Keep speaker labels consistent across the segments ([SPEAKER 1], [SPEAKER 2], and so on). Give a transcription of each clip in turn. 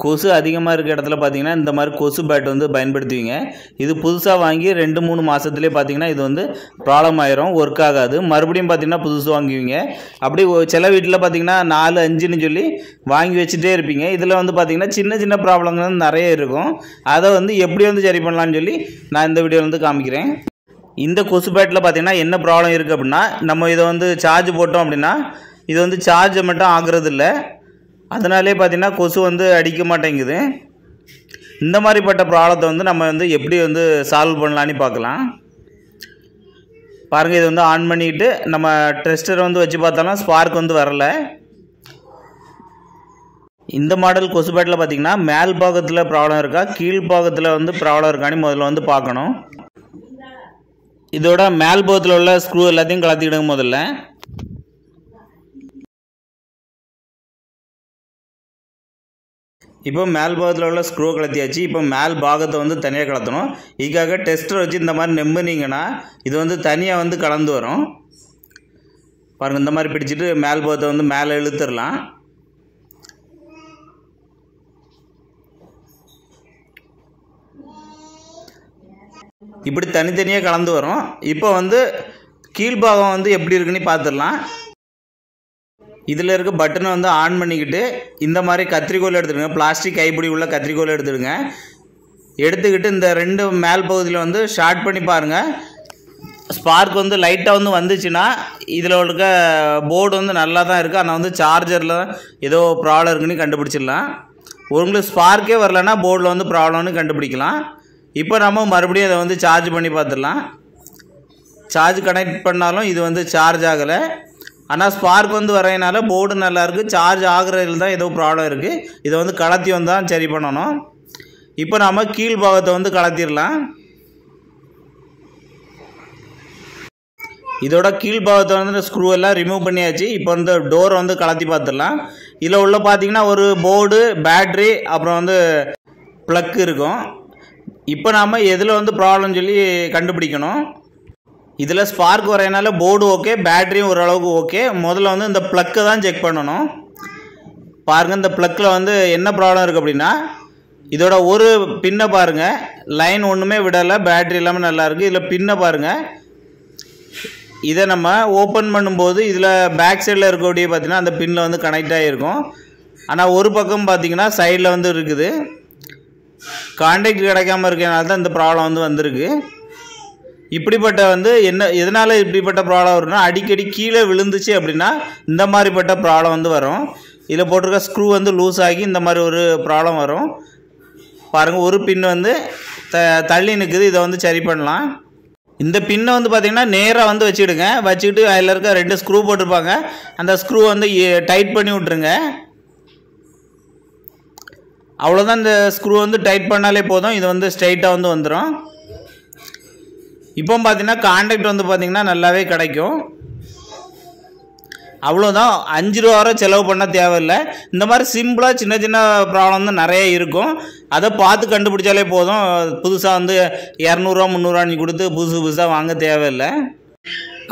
[SPEAKER 1] கொசு அதிகமாக இருக்க இடத்துல பார்த்தீங்கன்னா இந்த மாதிரி கொசு பேட் வந்து பயன்படுத்துவீங்க. இது புதுசாக வாங்கி ரெண்டு மூணு மாதத்துலேயே பார்த்தீங்கன்னா இது வந்து ப்ராப்ளம் ஆயிரும் ஒர்க் ஆகாது. மறுபடியும் பார்த்தீங்கன்னா புதுசு வாங்குவீங்க. அப்படி சில வீட்டில் பார்த்தீங்கன்னா நாலு அஞ்சுன்னு சொல்லி வாங்கி வச்சுட்டே இருப்பீங்க. இதில் வந்து பார்த்தீங்கன்னா சின்ன சின்ன ப்ராப்ளங்கள் நிறைய இருக்கும். அதை வந்து எப்படி வந்து சரி பண்ணலாம்னு சொல்லி நான் இந்த வீடியோவில் வந்து காமிக்கிறேன். இந்த கொசு பேட்டில் பார்த்தீங்கன்னா என்ன ப்ராப்ளம் இருக்குது அப்படின்னா நம்ம இதை வந்து சார்ஜ் போட்டோம் அப்படின்னா இது வந்து சார்ஜ் மட்டும் ஆகுறது இல்லை அதனாலே பார்த்தீங்கன்னா கொசு வந்து அடிக்க மாட்டேங்குது. இந்த மாதிரிப்பட்ட ப்ராப்ளத்தை வந்து நம்ம வந்து எப்படி வந்து சால்வ் பண்ணலான்னு பார்க்கலாம். பாருங்கள் இது வந்து ஆன் பண்ணிக்கிட்டு நம்ம டெஸ்டர் வந்து வச்சு பார்த்தாலும் ஸ்பார்க் வந்து வரலை. இந்த மாடல் கொசு பேட்டில் பார்த்தீங்கன்னா மேல் பாகத்தில் ப்ராப்ளம் இருக்கா கீழ் பாகத்தில் வந்து ப்ராப்ளம் இருக்கான்னு முதல்ல வந்து பார்க்கணும். இதோட மேல் பாகத்தில் உள்ள ஸ்க்ரூ எல்லாத்தையும் கலத்திக்கிடுங்க முதல்ல. இப்போ மேல் பாகத்தில் உள்ள ஸ்க்ரூ கலத்தியாச்சு இப்போ மேல் பாகத்தை வந்து தனியாக கலத்தணும் இதுக்காக டெஸ்டர் வச்சு இந்த மாதிரி நெம்புனீங்கன்னா இது வந்து தனியாக வந்து கலந்து வரும். பாருங்கள் இந்த மாதிரி பிடிச்சிட்டு மேல் பாகத்தை வந்து மேலே இழுத்துடலாம். இப்படி தனித்தனியாக கலந்து வரும். இப்போ வந்து கீழ்பாகம் வந்து எப்படி இருக்குன்னு பார்த்துடலாம் இதில் இருக்க பட்டனை வந்து ஆன் பண்ணிக்கிட்டு இந்த மாதிரி கத்திரிக்கோல் எடுத்துடுங்க. பிளாஸ்டிக் கைப்பிடி உள்ள கத்திரிக்கோல் எடுத்துடுங்க. எடுத்துக்கிட்டு இந்த ரெண்டு மேல் பகுதியில் வந்து ஷார்ட் பண்ணி பாருங்கள் ஸ்பார்க் வந்து லைட்டாக வந்து வந்துச்சுன்னா இதில் இருக்க போர்டு வந்து நல்லா தான் இருக்குது ஆனால் வந்து சார்ஜரில் ஏதோ ப்ராப்ளம் இருக்குன்னு கண்டுபிடிச்சிடலாம். உங்களுக்கு ஸ்பார்க்கே வரலன்னா போர்டில் வந்து ப்ராப்ளம்னு கண்டுபிடிக்கலாம். இப்போ நம்ம மறுபடியும் அதை வந்து சார்ஜ் பண்ணி பார்த்துடலாம். சார்ஜ் கனெக்ட் பண்ணாலும் இது வந்து சார்ஜ் ஆகலை. ஆனால் ஸ்பார்க் வந்து வரையனால போர்டு நல்லா இருக்குது சார்ஜ் ஆகுறதுல தான் ஏதோ ப்ராப்ளம் இருக்குது இதை வந்து கலத்தி வந்து தான் சரி பண்ணணும். இப்போ நாம் கீழ் பாகத்தை வந்து கலத்திடலாம். இதோட கீழ் பாகத்தை வந்து ஸ்க்ரூ எல்லாம் ரிமூவ் பண்ணியாச்சு. இப்போ வந்து டோர் வந்து கலத்தி பார்த்துடலாம். இதில் உள்ள பார்த்தீங்கன்னா ஒரு போர்டு பேட்ரி அப்புறம் வந்து ப்ளக் இருக்கும். இப்போ நாம் எதில் வந்து ப்ராப்ளம் சொல்லி கண்டுபிடிக்கணும். இதில் ஸ்பார்க் வரையனால போர்டு ஓகே பேட்டரியும் ஓரளவுக்கு ஓகே முதல்ல வந்து இந்த ப்ளக்கை தான் செக் பண்ணணும். பாருங்கள் இந்த ப்ளக்கில் வந்து என்ன ப்ராப்ளம் இருக்குது அப்படின்னா இதோட ஒரு பின்னை பாருங்கள் லைன் ஒன்றுமே விடலை பேட்டரி எல்லாமே நல்லாயிருக்கு இதில் பின்னை பாருங்கள் இதை நம்ம ஓப்பன் பண்ணும்போது இதில் பேக் சைடில் இருக்கக்கூடிய பார்த்தீங்கன்னா அந்த பின்னில் வந்து கனெக்ட் ஆகிருக்கும் ஆனால் ஒரு பக்கம் பார்த்தீங்கன்னா சைடில் வந்து இருக்குது. கான்டாக்ட் கிடைக்காம இருக்கனால தான் இந்த ப்ராப்ளம் வந்து வந்திருக்கு. இப்படிப்பட்ட வந்து என்ன எதனால் இப்படிப்பட்ட ப்ராப்ளம் வரும்னா அடிக்கடி கீழே விழுந்துச்சு அப்படின்னா இந்த மாதிரிப்பட்ட ப்ராப்ளம் வந்து வரும். இதில் போட்டிருக்க ஸ்க்ரூ வந்து லூஸ் ஆகி இந்த மாதிரி ஒரு ப்ராப்ளம் வரும். பாருங்கள் ஒரு பின் வந்து த தள்ளி நிற்குது இதை வந்து சரி பண்ணலாம். இந்த பின்னை வந்து பார்த்திங்கன்னா நேராக வந்து வச்சுடுங்க. வச்சுக்கிட்டு அதில் இருக்க ரெண்டு ஸ்க்ரூ போட்டிருப்பாங்க. அந்த ஸ்க்ரூ வந்து டைட் பண்ணி விட்ருங்க அவ்வளோதான் இந்த ஸ்க்ரூ வந்து டைட் பண்ணாலே போதும். இது வந்து ஸ்ட்ரைட்டாக வந்து வந்துடும் இப்போ பார்த்தீங்கன்னா காண்டாக்ட் வந்து பார்த்தீங்கன்னா நல்லாவே கிடைக்கும். அவ்வளோதான் அஞ்சு ரூபா வரை செலவு பண்ண தேவையில்லை. இந்த மாதிரி சிம்பிளாக சின்ன சின்ன ப்ராப்ளம் வந்து நிறைய இருக்கும். அதை பார்த்து கண்டுபிடிச்சாலே போதும். புதுசாக வந்து இரநூறுவா முந்நூறுவான்னு கொடுத்து புதுசு புதுசாக வாங்க தேவையில்லை.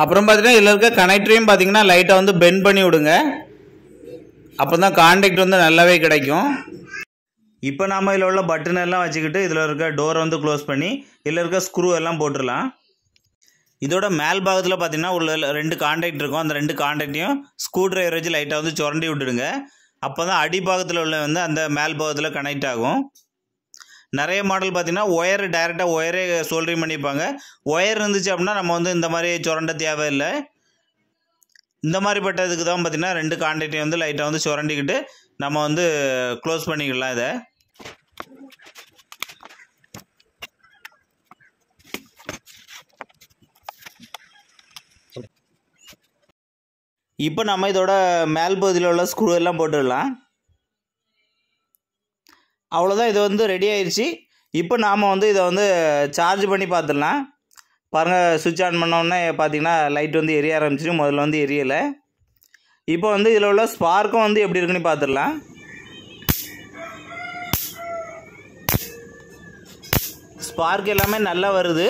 [SPEAKER 1] அப்புறம் பார்த்தீங்கன்னா இதில் இருக்க கனெக்டரையும் பார்த்தீங்கன்னா லைட்டாக வந்து பெண்ட் பண்ணி விடுங்க. அப்போ தான் காண்டாக்ட் வந்து நல்லாவே கிடைக்கும். இப்போ நாம் இதில் உள்ள பட்டன் எல்லாம் வச்சுக்கிட்டு இதில் இருக்க டோரை வந்து க்ளோஸ் பண்ணி இதில் இருக்க ஸ்க்ரூ எல்லாம் போட்டுடலாம். இதோட மேல் பாகத்தில் பார்த்தீங்கன்னா உள்ள ரெண்டு காண்டாக்ட் இருக்கும். அந்த ரெண்டு காண்டாக்டையும் ஸ்க்ரூ டிரைவர் வச்சு லைட்டாக வந்து சுரண்டி விட்டுடுங்க. அப்போ தான் அடிப்பாகத்தில் உள்ள வந்து அந்த மேல் பாகத்தில் கனெக்ட் ஆகும். நிறைய மாடல் பார்த்தீங்கன்னா ஒயர் டைரெக்டாக ஒயரே சோல்டரிங் பண்ணியிருப்பாங்க ஒயர் இருந்துச்சு அப்படின்னா நம்ம வந்து இந்த மாதிரி சுரண்ட தேவையில்லை. இந்த மாதிரிப்பட்டதுக்கு தான் பார்த்தீங்கன்னா ரெண்டு காண்டாக்டையும் வந்து லைட்டாக வந்து சுரண்டிக்கிட்டு நம்ம வந்து க்ளோஸ் பண்ணிக்கலாம் இதை. இப்போ நம்ம இதோட மேல் பகுதியில் உள்ள ஸ்க்ரூ எல்லாம் போட்டுடலாம். அவ்வளோதான் இது வந்து ரெடி ஆயிடுச்சு இப்போ நாம் வந்து இதை வந்து சார்ஜ் பண்ணி பார்த்துடலாம். பாருங்கள் சுவிட்ச் ஆன் பண்ணோடனே பார்த்தீங்கன்னா லைட் வந்து எரிய ஆரம்பிச்சிட்டு முதல்ல வந்து எரியலை. இப்போ வந்து இதில் உள்ள ஸ்பார்க்கும் வந்து எப்படி இருக்குன்னு பார்த்துடலாம். ஸ்பார்க் எல்லாமே நல்லா வருது.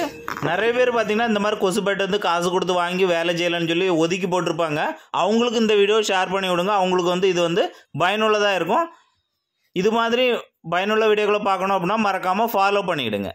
[SPEAKER 1] நிறைய பேர் பார்த்தீங்கன்னா இந்த மாதிரி கொசுபேட் வந்து காசு கொடுத்து வாங்கி வேலை செய்யலைன்னு சொல்லி ஒதுக்கி போட்டிருப்பாங்க. அவங்களுக்கு இந்த வீடியோ ஷேர் பண்ணி விடுங்க. அவங்களுக்கு வந்து இது வந்து பயனுள்ளதாக இருக்கும். இது மாதிரி பயனுள்ள வீடியோக்களை பார்க்கணும் அப்படின்னா மறக்காமல் ஃபாலோ பண்ணிவிடுங்க